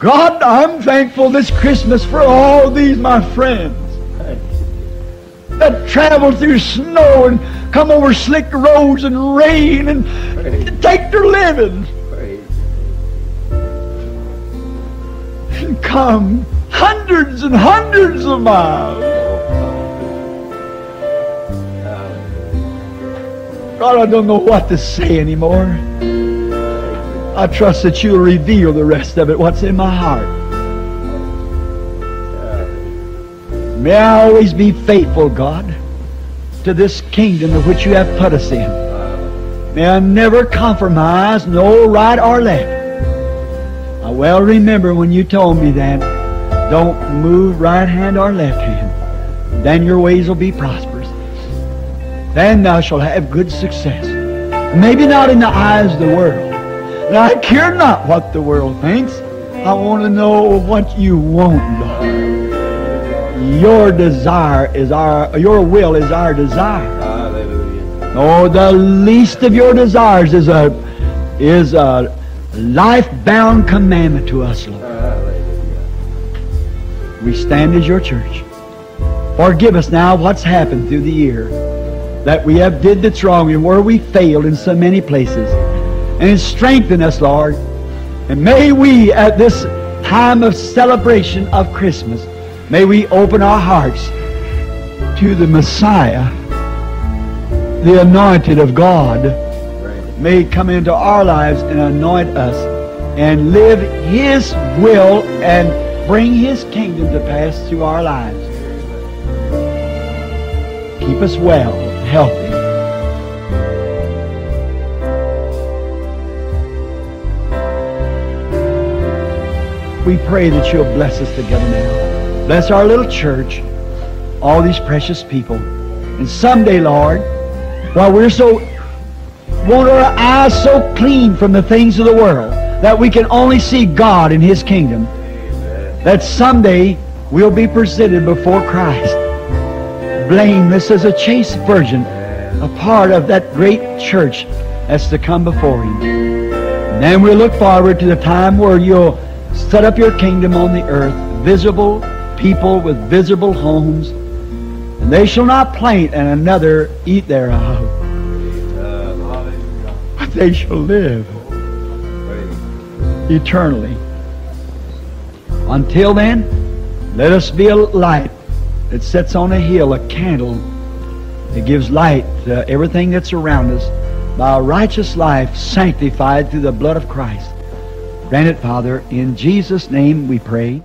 God, I'm thankful this Christmas for all these my friends that travel through snow and come over slick roads and rain and take their living. And come hundreds and hundreds of miles. God, I don't know what to say anymore. I trust that you'll reveal the rest of it, what's in my heart. May I always be faithful, God, to this kingdom of which you have put us in. May I never compromise, no right or left. I well remember when you told me that. Don't move right hand or left hand. Then your ways will be prosperous. Then thou shalt have good success. Maybe not in the eyes of the world. And I care not what the world thinks. I want to know what you want, Lord. Your desire is our, your will is our desire. Hallelujah. Oh, the least of your desires is a, is a life-bound commandment to us, Lord. Hallelujah. We stand as your church. Forgive us now what's happened through the year that we have did that's wrong and where we failed in so many places. And strengthen us, Lord. And may we, at this time of celebration of Christmas, may we open our hearts to the Messiah, the anointed of God, may come into our lives and anoint us and live His will and bring His kingdom to pass through our lives. Keep us well, healthy. We pray that you'll bless us together now. Bless our little church, all these precious people. And someday, Lord, while we're so want our eyes so clean from the things of the world that we can only see God in His kingdom, that someday we'll be presented before Christ, blameless as a chaste virgin, a part of that great church that's to come before Him. And then we'll look forward to the time where you'll set up your kingdom on the earth, visible people with visible homes, and they shall not plant and another eat thereof but they shall live eternally. Until then, let us be a light that sets on a hill, a candle that gives light to everything that's around us by a righteous life sanctified through the blood of Christ. Grant it, Father. In Jesus' name we pray.